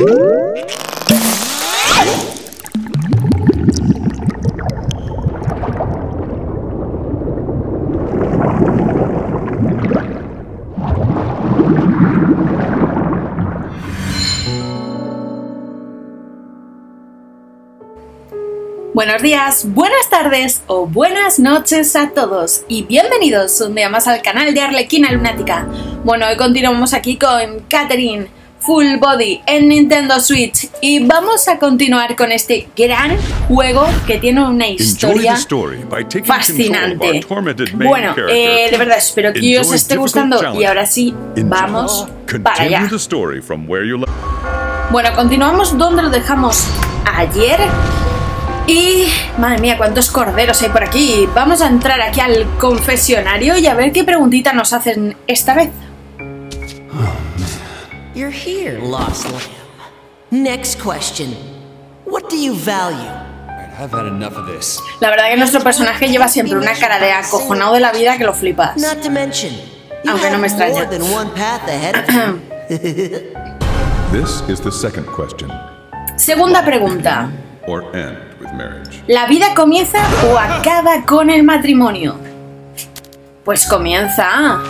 Buenos días, buenas tardes o buenas noches a todos y bienvenidos un día más al canal de Arlequina Lunática. Bueno, hoy continuamos aquí con Catherine Full Body en Nintendo Switch y vamos a continuar con este gran juego que tiene una historia fascinante. Bueno, eh, de verdad espero que os esté gustando y ahora sí, vamos para allá. Bueno, continuamos donde lo dejamos ayer y madre mía, cuántos corderos hay por aquí. Vamos a entrar aquí al confesionario y a ver qué preguntita nos hacen esta vez. You're here, lost lamb. Next question. What do you value? I've had enough of this. La verdad que nuestro personaje lleva siempre una cara de acojonado de la vida que lo flipas. Not to mention, you Aunque no me have extraña. more than one path ahead of you. This is the second question. Segunda pregunta. Or end with marriage. ¿La vida comienza o acaba con el matrimonio? Pues comienza.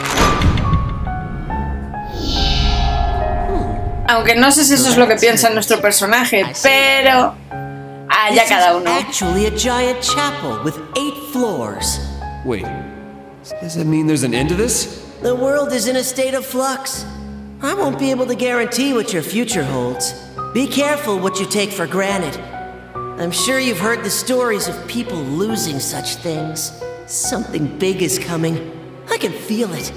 Aunque no sé si eso es lo que piensa nuestro personaje, pero allá cada uno. actually a giant chapel with eight floors. Wait, does that mean there's an end to this? The world is in a state of flux. I won't be able to guarantee what your future holds. Be careful what you take for granted. I'm sure you've heard the stories of people losing such things. Something big is coming. I can feel it.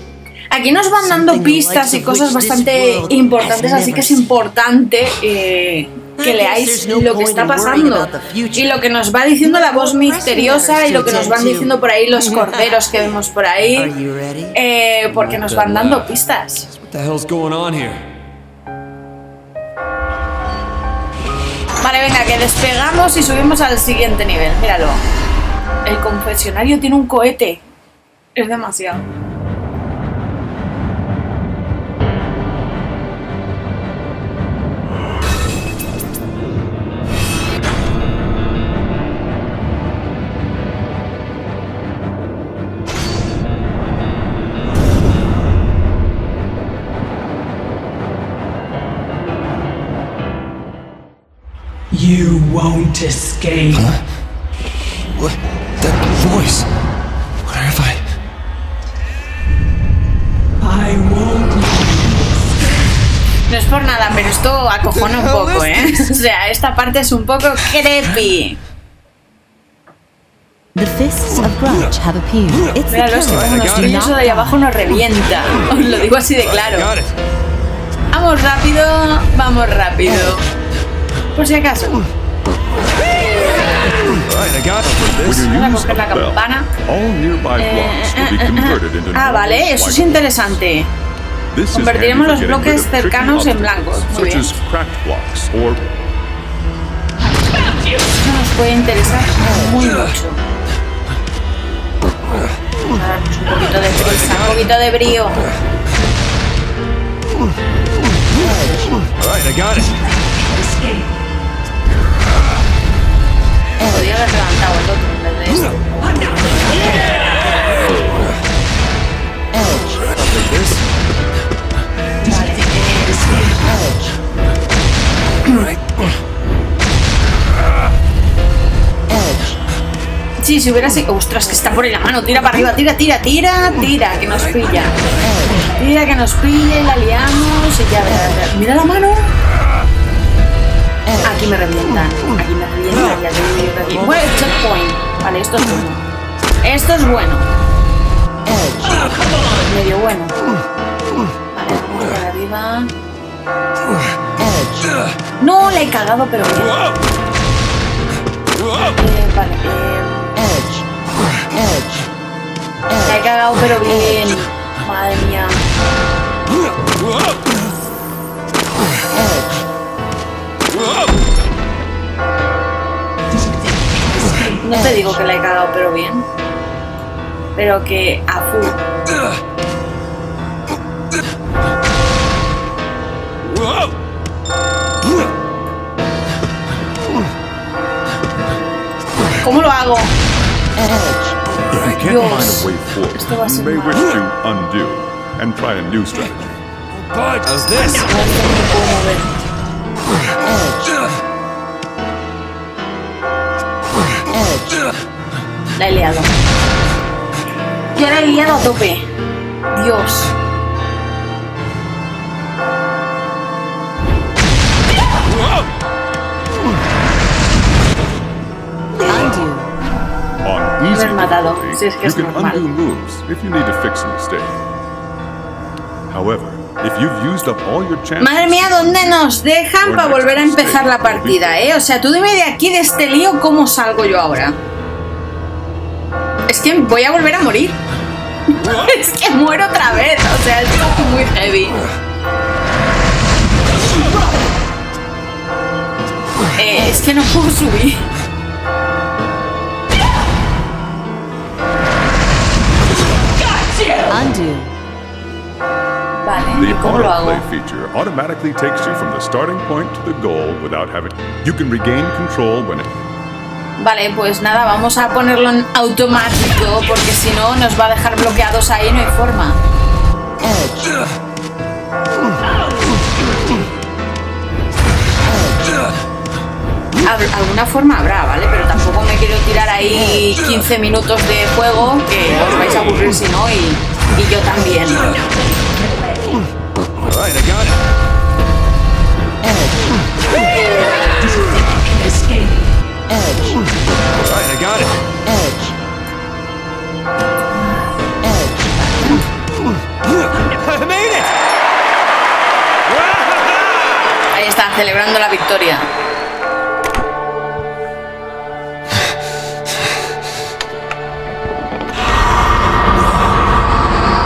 Aquí nos van dando pistas y cosas bastante importantes, así que es importante eh, que leáis lo que está pasando y lo que nos va diciendo la voz misteriosa y lo que nos van diciendo por ahí los corderos que vemos por ahí, eh, porque nos van dando pistas. What the hell's going on here? Vale, venga, que despegamos y subimos al siguiente nivel. Míralo. El confesionario tiene un cohete. Es demasiado. You won't escape. What? That voice? Where have I? I won't. No es por nada, pero esto acojona un poco, ¿eh? O sea, esta parte es un poco creepy. The fists of grudge have appeared. It's pille eso de ahí abajo nos revienta. Os lo digo así de claro. Vamos rápido, vamos rápido. Por si acaso. Alright, I got it. When you Vamos use a a coger la bell, campana. all nearby blocks will be converted into Ah, vale, eso es interesante. This is Convertiremos handy los for getting bloques rid of tricky cercanos en obstacles, blancos. Muy Such bien. as cracked blocks or Eso nos puede interesar muy mucho. Vamos a darnos un poquito de prisa, un poquito de brío. Alright, I got it. Podría haber levantado el otro en vez de esto. Sí, si hubiera sido. Ostras, que está por ahí la mano. Tira para arriba, tira, tira, tira, tira, que nos pilla. Tira, que nos pilla y la liamos. Y ya verás. Mira la mano. Aquí me revientan. Aquí me revientan. Ya te digo que aquí. Bueno, checkpoint. Vale, esto es bueno. Esto es bueno. Medio bueno. Vale, para arriba. No, le he cagado, pero bien. Eh, vale, eh. La he cagado, pero bien. Madre mía. No te digo que la he cagado, pero bien. Pero que a full. ¿Cómo lo hago? Dios. Esto va a ser mal. How's this? No, no me puedo mover. La he liado. Yo la he liado a tope. Dios. Haber matado. Si es que es normal. undo moves if you need to fix a mistake. However, if you've used up all your chances, Madre mía, ¿dónde nos dejan para volver a empezar la partida, eh? O sea, tú dime de aquí, de este lío, ¿cómo salgo yo ahora? Es que voy a volver a morir. es que muero otra vez. O sea, es muy heavy. Eh, es que no puedo subir. Undo. Vale, ¿y the cómo lo hago? autoplay feature automatically takes you from the starting point to the goal without having. You can regain control when it. Vale, pues nada, vamos a ponerlo en automático porque si no nos va a dejar bloqueados ahí, no hay forma. Alguna forma habrá, ¿vale? Pero tampoco me quiero tirar ahí 15 minutos de juego que os vais a aburrir si no y, y yo también. Alright, I got it. I made it! Ahí está, celebrando la victoria.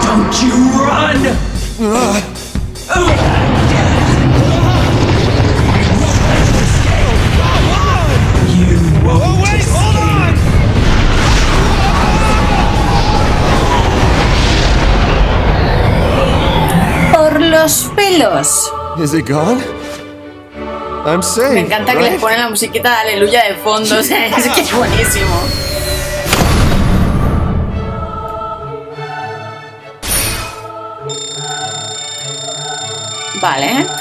Don't you run! Los pelos. Is it gone? I'm safe. Me encanta que les ponen la musiquita de aleluya de fondo, o sea, es que es buenísimo. Vale.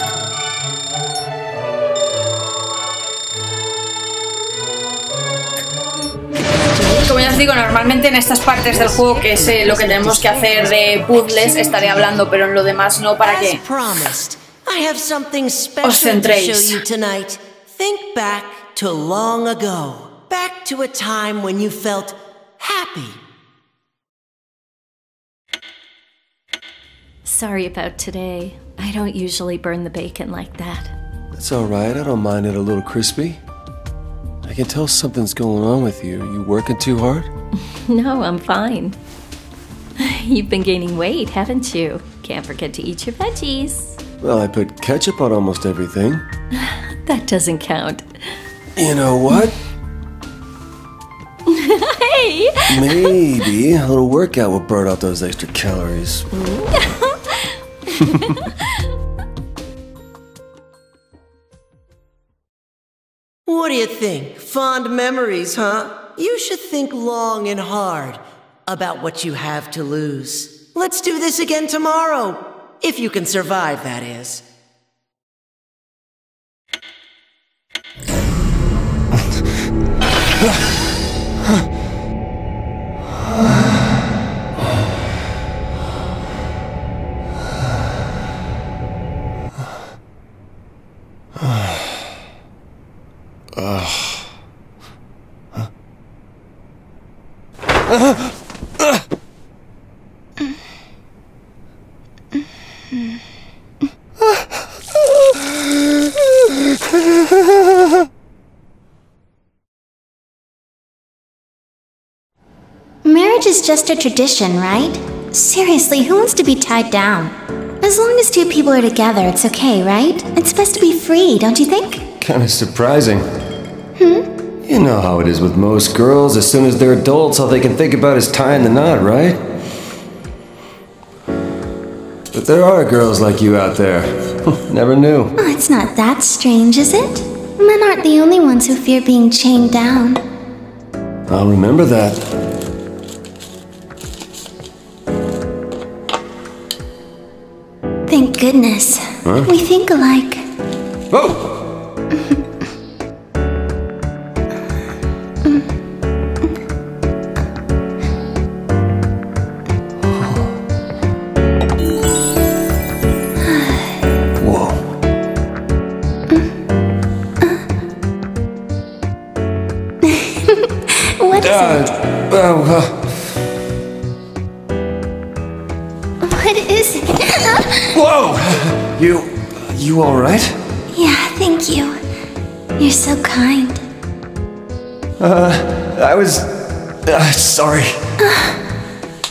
Os digo, normalmente en estas partes del juego, que es eh, lo que tenemos que hacer de puzzles, estaré hablando, pero en lo demás no, ¿para qué? As promised, I have something special to centréis. show you tonight. Think back to long ago. Back to a time when you felt happy. Sorry about today. I don't usually burn the bacon like that. It's alright, I don't mind it a little crispy. I can tell something's going on with you. You working too hard? No, I'm fine. You've been gaining weight, haven't you? Can't forget to eat your veggies. Well, I put ketchup on almost everything. That doesn't count. You know what? Hey! Maybe a little workout will burn out those extra calories. What do you think? Fond memories, huh? You should think long and hard about what you have to lose. Let's do this again tomorrow. If you can survive, that is. just a tradition, right? Seriously, who wants to be tied down? As long as two people are together, it's okay, right? It's best to be free, don't you think? Kinda surprising. Hmm? You know how it is with most girls. As soon as they're adults, all they can think about is tying the knot, right? But there are girls like you out there. Never knew. Oh, it's not that strange, is it? Men aren't the only ones who fear being chained down. I'll remember that. Goodness. We think alike. Whoa. Sorry.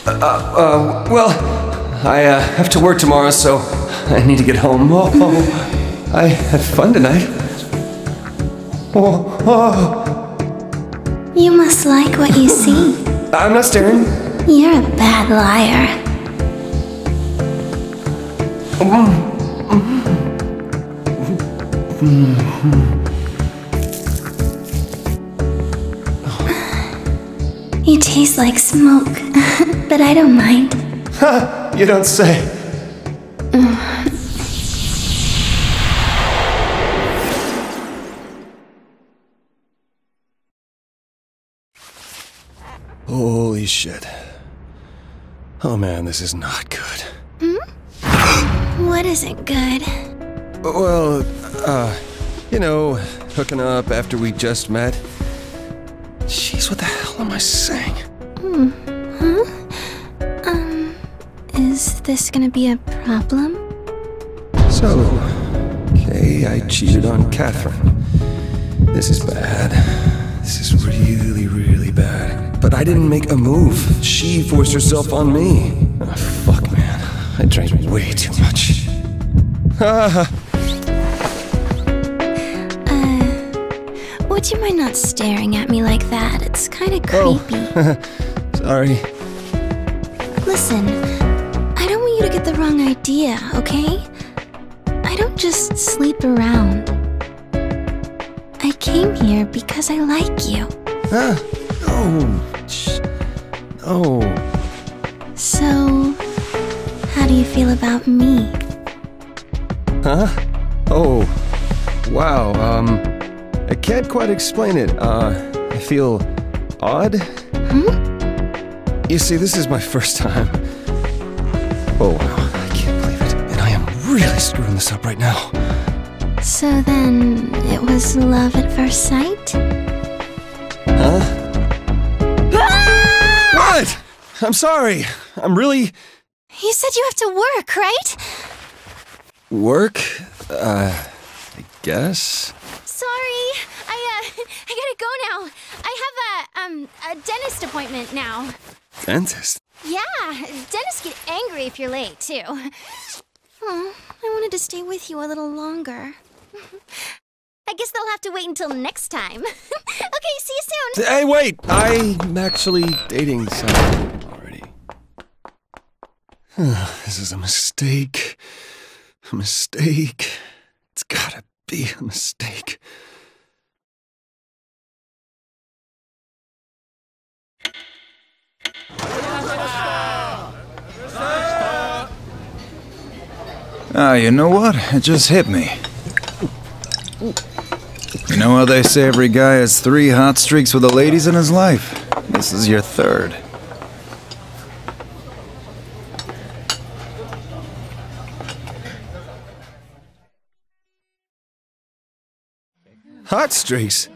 Uh, uh, well, I uh, have to work tomorrow, so I need to get home. Oh, oh, I had fun tonight. Oh, oh. You must like what you see. I'm not staring. You're a bad liar. You taste like smoke, but I don't mind. Ha! You don't say. Holy shit. Oh man, this is not good. What isn't good? Well, uh, you know, hooking up after we just met. Jeez, what the hell am I saying? Hmm. Huh? Um, Is this gonna be a problem? So, okay, I cheated on Catherine. This is bad. This is really, really bad. But I didn't make a move. She forced herself on me. Ah, fuck, man. I drank way too much. Would you mind not staring at me like that? It's kinda creepy. Oh. Sorry. Listen, I don't want you to get the wrong idea, okay? I don't just sleep around. I came here because I like you. Huh? No. Shh. No. So, how do you feel about me? Huh? Oh. Wow, um. I can't quite explain it. Uh, I feel odd. You see, this is my first time. Oh, wow. I can't believe it. And I am really screwing this up right now. So then, it was love at first sight? Huh? What? I'm sorry. I'm really. You said you have to work, right? Work? Uh, I guess? Sorry, I uh, I gotta go now. I have a um a dentist appointment now. Dentist? Yeah, dentists get angry if you're late too. Oh, I wanted to stay with you a little longer. I guess they'll have to wait until next time. okay, see you soon. Hey, wait! I'm actually dating someone already. this is a mistake. A mistake. It's gotta be a mistake. Ah, you know what? It just hit me. You know how they say every guy has three hot streaks with the ladies in his life? This is your third. Hot streaks?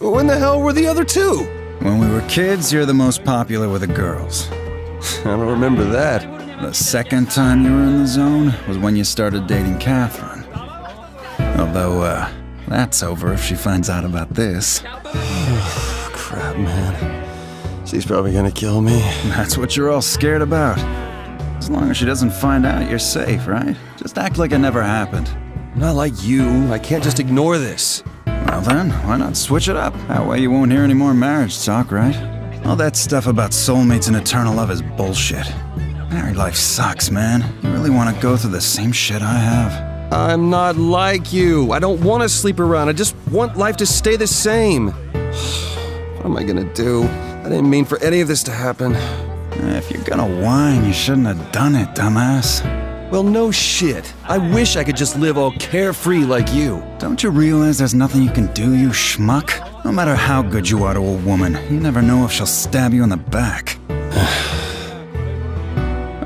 When the hell were the other two? When we were kids, you're the most popular with the girls. I don't remember that. The second time you were in the zone was when you started dating Catherine. Although, uh, that's over if she finds out about this. Crap, man. She's probably gonna kill me. That's what you're all scared about. As long as she doesn't find out, you're safe, right? Just act like it never happened. Not like you. I can't just ignore this. Well then, why not switch it up? That way you won't hear any more marriage talk, right? All that stuff about soulmates and eternal love is bullshit. Married life sucks, man. You really want to go through the same shit I have. I'm not like you. I don't want to sleep around. I just want life to stay the same. What am I gonna do? I didn't mean for any of this to happen. If you're gonna whine, you shouldn't have done it, dumbass. Well, no shit. I wish I could just live all carefree like you. Don't you realize there's nothing you can do, you schmuck? No matter how good you are to a woman, you never know if she'll stab you in the back.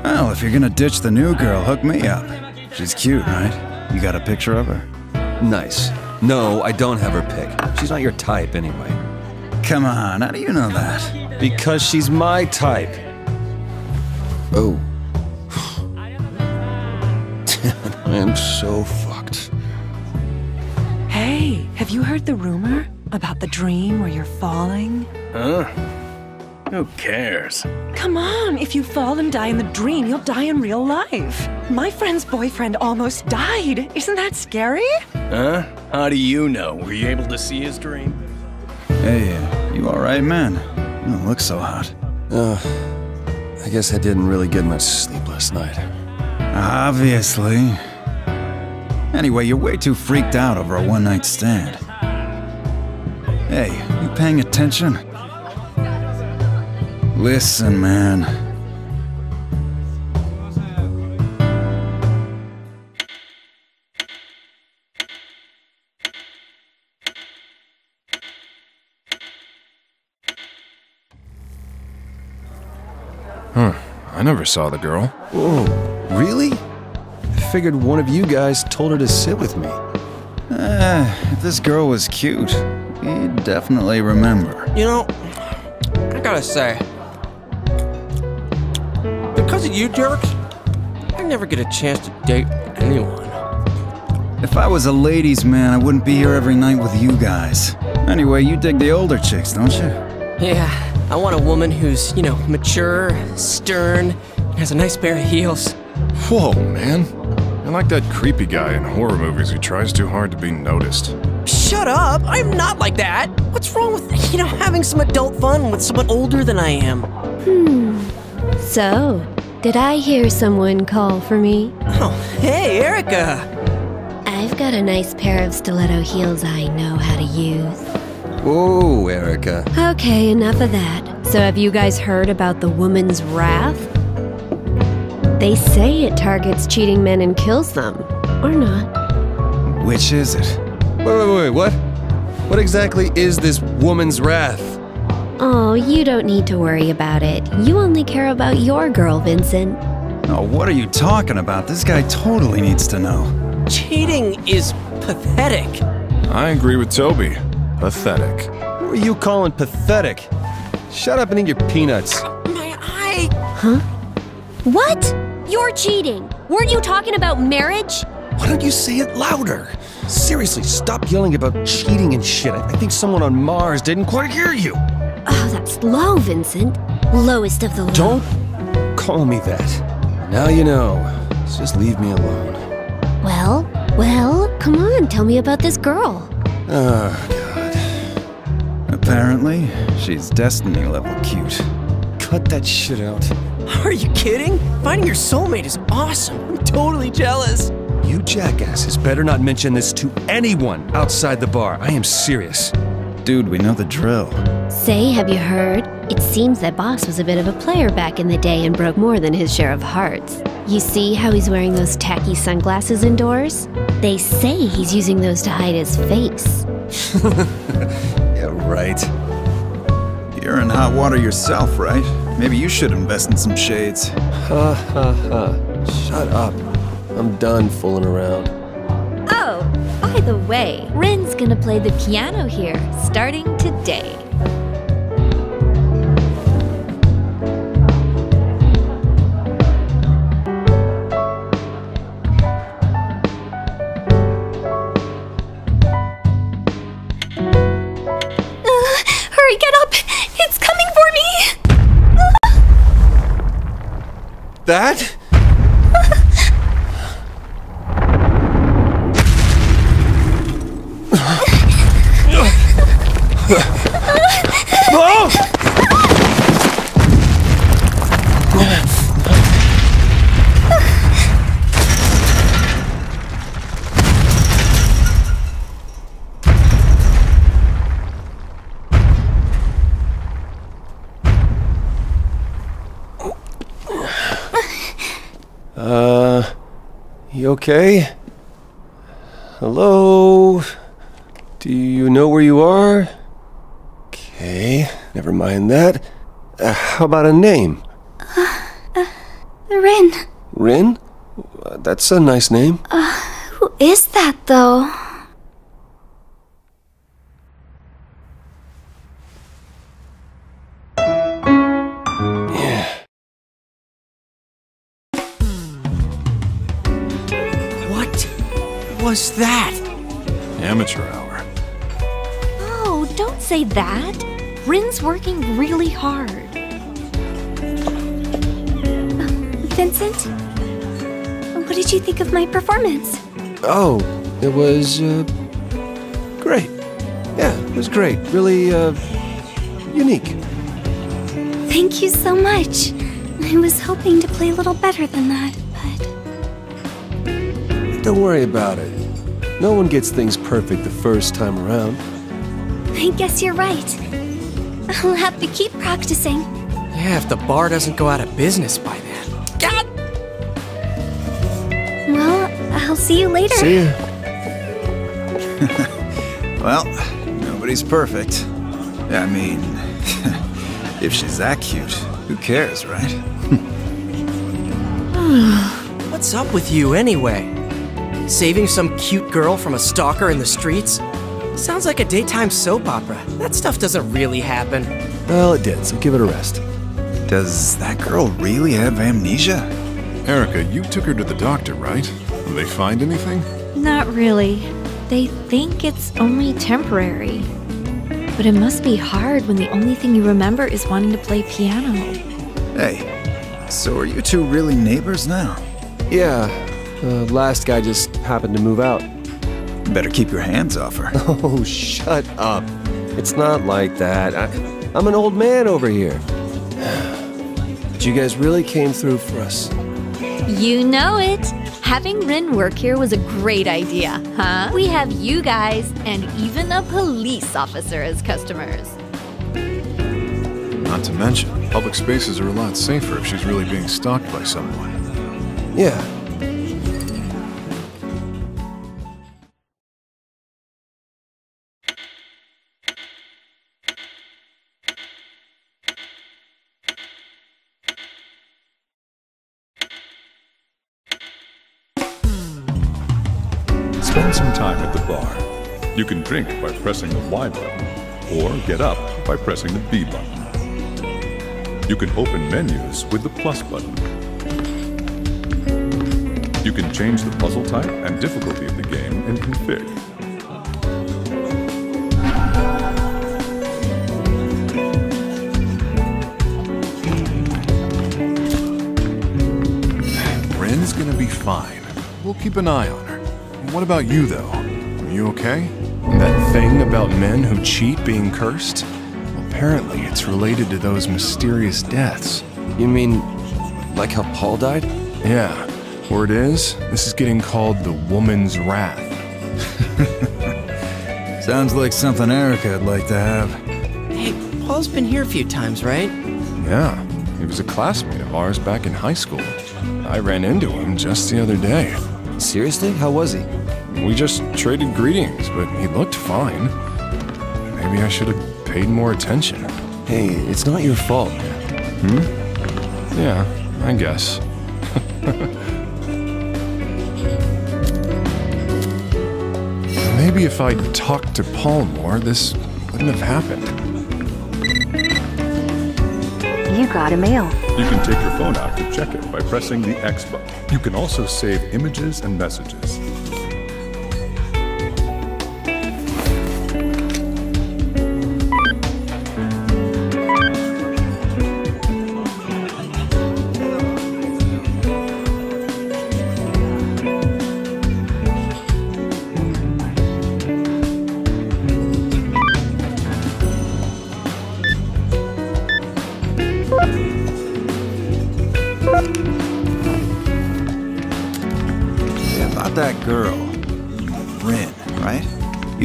well, if you're gonna ditch the new girl, hook me up. She's cute, right? You got a picture of her? Nice. No, I don't have her pick. She's not your type anyway. Come on, how do you know that? Because she's my type. Oh. I am so fucked. Hey, have you heard the rumor about the dream where you're falling? Huh? Who cares? Come on, if you fall and die in the dream, you'll die in real life. My friend's boyfriend almost died. Isn't that scary? Huh? How do you know? Were you able to see his dream? Hey, uh, you alright, man? You don't look so hot. Uh, I guess I didn't really get much sleep last night. Obviously. Anyway, you're way too freaked out over a one night stand. Hey, you paying attention? Listen, man. Huh. I never saw the girl. Whoa, really? I figured one of you guys told her to sit with me. Uh, if this girl was cute, you'd definitely remember. You know, I gotta say, because of you jerks, I never get a chance to date anyone. If I was a ladies' man, I wouldn't be here every night with you guys. Anyway, you dig the older chicks, don't you? Yeah, I want a woman who's, you know, mature, stern, and has a nice pair of heels. Whoa, man. I like that creepy guy in horror movies who tries too hard to be noticed. Shut up! I'm not like that! What's wrong with, you know, having some adult fun with someone older than I am? Hmm. So, did I hear someone call for me? Oh, hey, Erica! I've got a nice pair of stiletto heels I know how to use. Whoa, Erica. Okay, enough of that. So, have you guys heard about the woman's wrath? They say it targets cheating men and kills them. Or not. Which is it? Wait, wait, wait, what? What exactly is this woman's wrath? Oh, you don't need to worry about it. You only care about your girl, Vincent. Oh, what are you talking about? This guy totally needs to know. Cheating is pathetic. I agree with Toby. Pathetic. Who are you calling pathetic? Shut up and eat your peanuts. My eye! Huh? What? You're cheating! Weren't you talking about marriage? Why don't you say it louder? Seriously, stop yelling about cheating and shit. I think someone on Mars didn't quite hear you. Oh, that's low, Vincent. Lowest of the low. Don't call me that. Now you know. Just leave me alone. Well, well, come on, tell me about this girl. Oh, God. Apparently, she's destiny level cute. Cut that shit out. Are you kidding? Finding your soulmate is awesome. I'm totally jealous. You jackasses better not mention this to anyone outside the bar. I am serious. Dude, we know the drill. Say, have you heard? It seems that Boss was a bit of a player back in the day and broke more than his share of hearts. You see how he's wearing those tacky sunglasses indoors? They say he's using those to hide his face. yeah, right. You're in hot water yourself, right? Maybe you should invest in some shades. Ha ha ha. Shut up. I'm done fooling around. Oh, by the way, Rin's gonna play the piano here, starting today. Uh, hurry, get up! It's coming for me! That? You okay? Hello? Do you know where you are? Okay, never mind that. Uh, how about a name? Rin, Rin? Uh, That's a nice name. who is that though? Was that? Amateur hour. Oh, don't say that. Rin's working really hard. Vincent? What did you think of my performance? Oh, it was, uh, great. Yeah, it was great. Really, uh, unique. Thank you so much. I was hoping to play a little better than that, but... Don't worry about it. No one gets things perfect the first time around. I guess you're right. I'll have to keep practicing. Yeah, if the bar doesn't go out of business by then. God! Well, I'll see you later. See ya. Well, nobody's perfect. I mean, if she's that cute, who cares, right? What's up with you anyway? Saving some cute girl from a stalker in the streets? Sounds like a daytime soap opera. That stuff doesn't really happen. Well, it did, so give it a rest. Does that girl really have amnesia? Erica, you took her to the doctor, right? Did they find anything? Not really. They think it's only temporary. But it must be hard when the only thing you remember is wanting to play piano. Hey, so are you two really neighbors now? Yeah, the last guy just happened to move out. Better keep your hands off her. Oh, shut up. It's not like that. I, I'm an old man over here. But you guys really came through for us. You know it. Having Rin work here was a great idea, huh? We have you guys and even a police officer as customers. Not to mention, public spaces are a lot safer if she's really being stalked by someone. Yeah. You can drink by pressing the Y button, or get up by pressing the B button. You can open menus with the plus button. You can change the puzzle type and difficulty of the game in config. Rin's gonna be fine. We'll keep an eye on her. What about you, though? Are you okay? That thing about men who cheat being cursed? Apparently, it's related to those mysterious deaths. You mean, like how Paul died? Yeah. Word is, this is getting called the Woman's Wrath. Sounds like something Erica would like to have. Hey, Paul's been here a few times, right? Yeah, he was a classmate of ours back in high school. I ran into him just the other day. Seriously? How was he? We just traded greetings, but he looked fine. Maybe I should have paid more attention. Hey, it's not your fault. Hmm? Yeah, I guess. Maybe if I'd talked to Paul more, this wouldn't have happened. You got a mail. You can take your phone out to check it by pressing the X button. You can also save images and messages.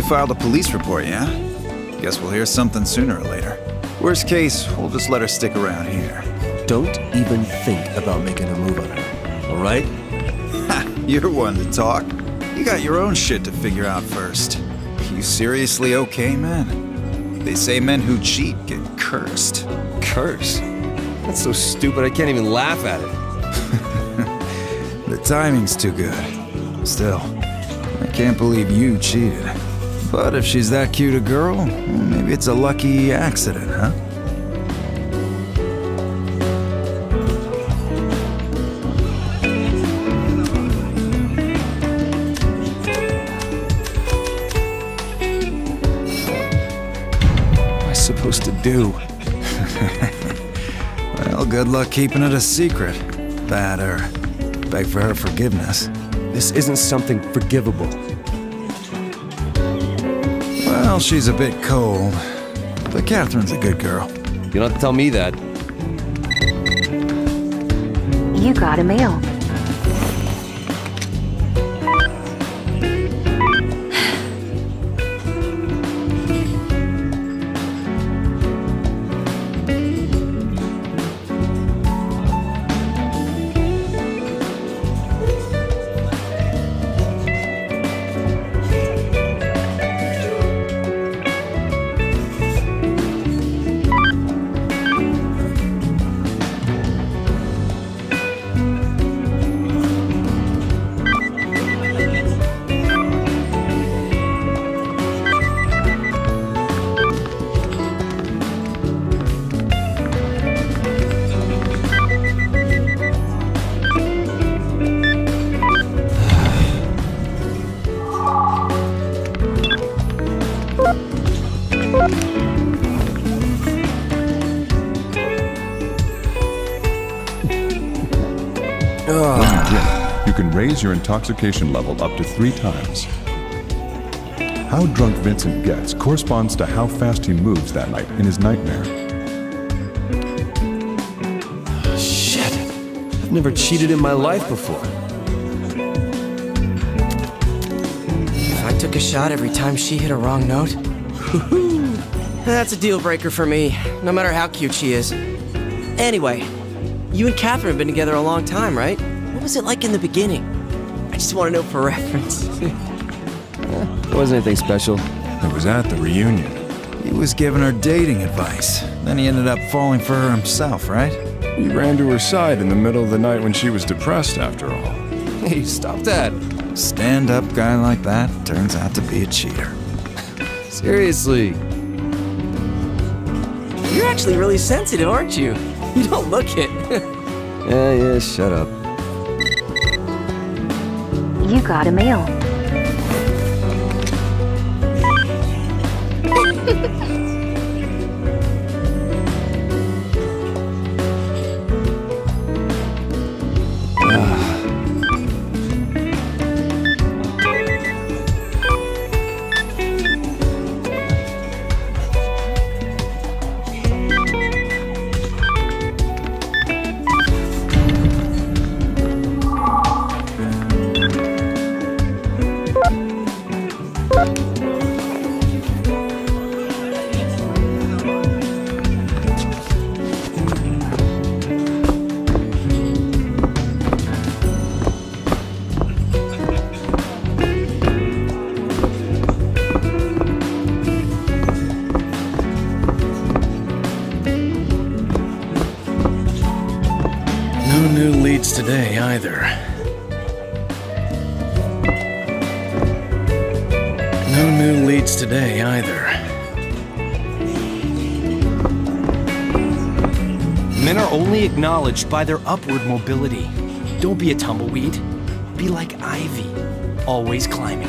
Filed a police report, yeah? Guess we'll hear something sooner or later. Worst case, we'll just let her stick around here. Don't even think about making a move on her, alright? Ha! You're one to talk. You got your own shit to figure out first. You seriously okay, man? They say men who cheat get cursed. Curse? That's so stupid I can't even laugh at it. The timing's too good. Still, I can't believe you cheated. But if she's that cute a girl, maybe it's a lucky accident, huh? What am I supposed to do? Well, good luck keeping it a secret. That or beg for her forgiveness. This isn't something forgivable. Well, she's a bit cold. But Catherine's a good girl. You don't have to tell me that. You got a mail. Raise your intoxication level up to three times. How drunk Vincent gets corresponds to how fast he moves that night in his nightmare. Shit. I've never cheated in my life before. If I took a shot every time she hit a wrong note, that's a deal breaker for me, no matter how cute she is. Anyway, you and Catherine have been together a long time, right? What was it like in the beginning? I just want to know for reference. It wasn't anything special. It was at the reunion. He was giving her dating advice. Then he ended up falling for her himself, right? He ran to her side in the middle of the night when she was depressed, after all. Hey, stop that. Stand up guy like that turns out to be a cheater. Seriously. You're actually really sensitive, aren't you? You don't look it. Yeah, yeah, shut up. Got a mail. Acknowledged by their upward mobility. Don't be a tumbleweed. Be like ivy, always climbing.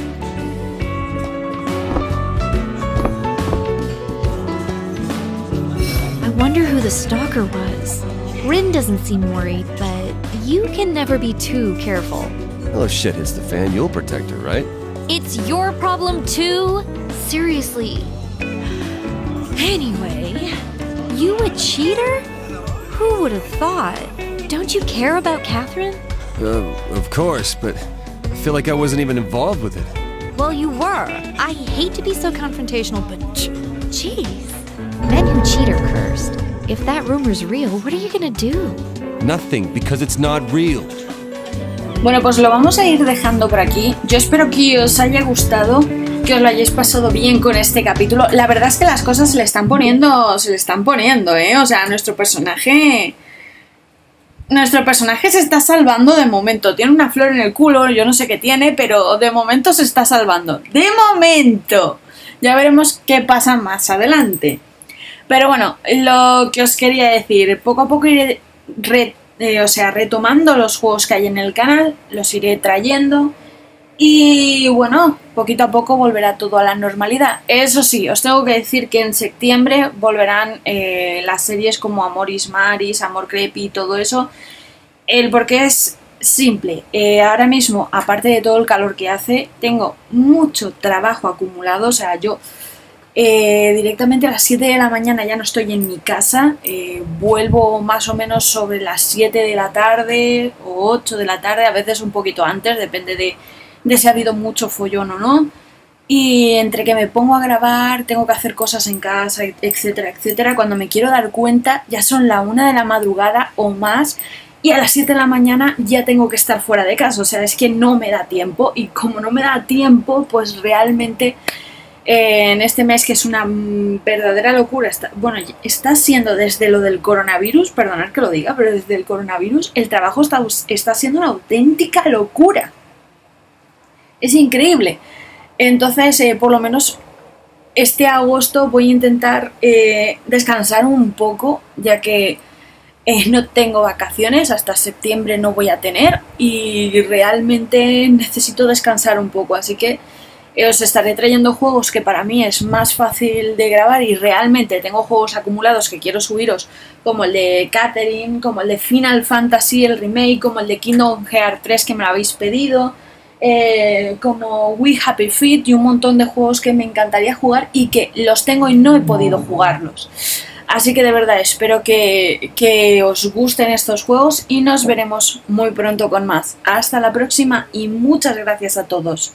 I wonder who the stalker was. Rin doesn't seem worried, but you can never be too careful. Well, if shit hits the fan, you'll protect her, right? It's your problem too? Seriously. Anyway, you a cheater? Who would have thought? Don't you care about Catherine? Uh, of course, but I feel like I wasn't even involved with it. Well, you were. I hate to be so confrontational, but jeez. Men who cheat are cursed. If that rumor's real, what are you gonna do? Nothing, because it's not real. Bueno, pues lo vamos a ir dejando por aquí. Yo espero que os haya gustado, que os lo hayáis pasado bien con este capítulo. La verdad es que las cosas se le están poniendo, se le están poniendo, ¿eh? O sea, nuestro personaje... Nuestro personaje se está salvando de momento. Tiene una flor en el culo, yo no sé qué tiene, pero de momento se está salvando. ¡De momento! Ya veremos qué pasa más adelante. Pero bueno, lo que os quería decir, poco a poco iré eh, o sea, retomando los juegos que hay en el canal, los iré trayendo y bueno, poquito a poco volverá todo a la normalidad. Eso sí, os tengo que decir que en septiembre volverán eh, las series como Amoris Maris, Amor Creepy y todo eso. El porqué es simple. Eh, ahora mismo, aparte de todo el calor que hace, tengo mucho trabajo acumulado. O sea, yo eh, directamente a las 7 de la mañana ya no estoy en mi casa, vuelvo más o menos sobre las 7 de la tarde o 8 de la tarde, a veces un poquito antes, depende de, de si ha habido mucho follón o no. Y entre que me pongo a grabar, tengo que hacer cosas en casa, etcétera, etcétera, cuando me quiero dar cuenta ya son la 1 de la madrugada o más y a las 7 de la mañana ya tengo que estar fuera de casa, o sea, es que no me da tiempo y como no me da tiempo, pues realmente en este mes que es una verdadera locura. Está, bueno, está siendo desde lo del coronavirus, perdonad que lo diga, pero desde el coronavirus el trabajo está, está siendo una auténtica locura. Es increíble. Entonces, eh, por lo menos este agosto voy a intentar eh, descansar un poco, ya que eh, no tengo vacaciones, hasta septiembre no voy a tener y realmente necesito descansar un poco, así que os estaré trayendo juegos que para mí es más fácil de grabar y realmente tengo juegos acumulados que quiero subiros, como el de Catherine, como el de Final Fantasy, el remake, como el de Kingdom Hearts 3 que me lo habéis pedido, eh, como We Happy Feet y un montón de juegos que me encantaría jugar y que los tengo y no he podido jugarlos. Así que de verdad espero que, que os gusten estos juegos y nos veremos muy pronto con más. Hasta la próxima y muchas gracias a todos.